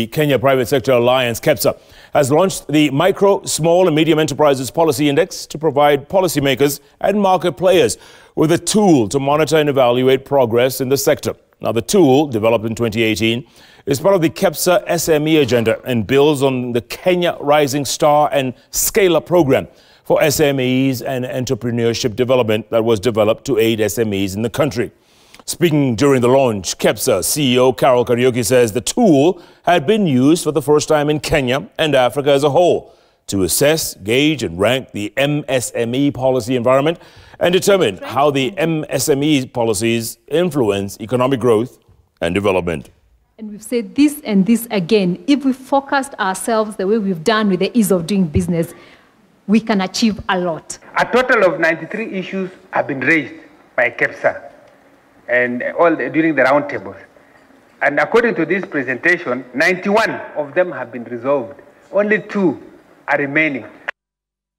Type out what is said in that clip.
The Kenya Private Sector Alliance, KEPSA, has launched the Micro, Small and Medium Enterprises Policy Index to provide policymakers and market players with a tool to monitor and evaluate progress in the sector. Now, the tool, developed in 2018, is part of the KEPSA SME agenda and builds on the Kenya Rising Star and Scale Up program for SMEs and entrepreneurship development that was developed to aid SMEs in the country. Speaking during the launch, KEPSA CEO Carol Kariuki says the tool had been used for the first time in Kenya and Africa as a whole to assess, gauge, and rank the MSME policy environment and determine how the MSME policies influence economic growth and development. And we've said this and this again. If we focused ourselves the way we've done with the ease of doing business, we can achieve a lot. A total of 93 issues have been raised by KEPSA and all the, during the roundtables. And according to this presentation, 91 of them have been resolved. Only two are remaining.